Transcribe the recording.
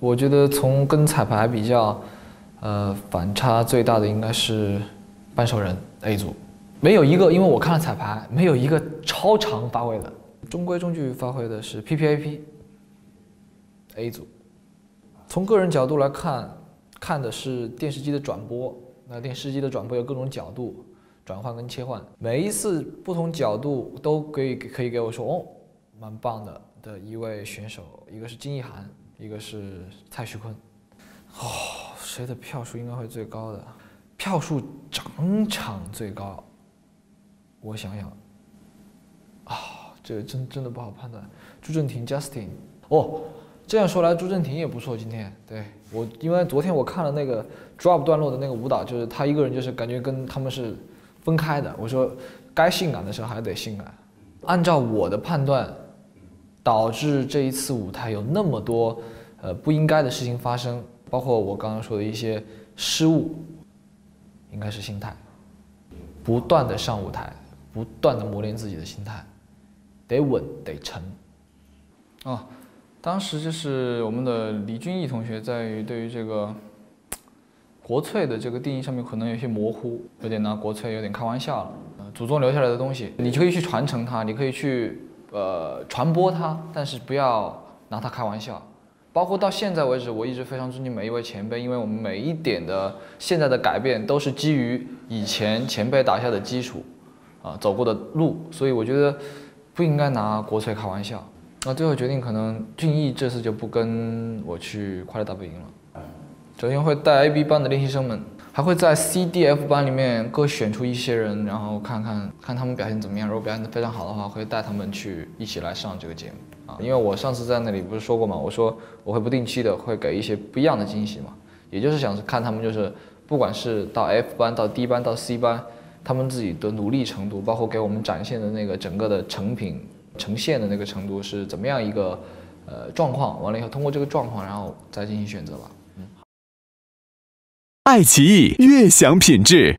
我觉得从跟彩排比较，呃，反差最大的应该是半兽人 A 组，没有一个，因为我看了彩排，没有一个超常发挥的，中规中矩发挥的是 PPAP A 组。从个人角度来看，看的是电视机的转播，那电视机的转播有各种角度转换跟切换，每一次不同角度都可以可以给我说哦，蛮棒的的一位选手，一个是金一涵。一个是蔡徐坤，哦，谁的票数应该会最高的？票数整场最高，我想想，啊，这真真的不好判断。朱正廷 Justin，哦，这样说来朱正廷也不错。今天对我，因为昨天我看了那个 Drop 段落的那个舞蹈，就是他一个人就是感觉跟他们是分开的。我说该性感的时候还得性感。按照我的判断。导致这一次舞台有那么多，呃不应该的事情发生，包括我刚刚说的一些失误，应该是心态，不断的上舞台，不断的磨练自己的心态，得稳得沉。哦，当时就是我们的李俊毅同学在于对于这个国粹的这个定义上面可能有些模糊，有点拿国粹有点开玩笑了。祖宗留下来的东西，你可以去传承它，你可以去。呃，传播它，但是不要拿它开玩笑。包括到现在为止，我一直非常尊敬每一位前辈，因为我们每一点的现在的改变都是基于以前前辈打下的基础，啊，走过的路，所以我觉得不应该拿国粹开玩笑。那最后决定，可能俊逸这次就不跟我去快乐大本营了。首先会带 A B 班的练习生们。还会在 C、D、F 班里面各选出一些人，然后看看看他们表现怎么样。如果表现得非常好的话，会带他们去一起来上这个节目啊。因为我上次在那里不是说过吗？我说我会不定期的会给一些不一样的惊喜嘛，也就是想看他们就是不管是到 F 班、到 D 班、到 C 班，他们自己的努力程度，包括给我们展现的那个整个的成品呈现的那个程度是怎么样一个呃状况。完了以后，通过这个状况，然后再进行选择吧。爱奇艺悦享品质。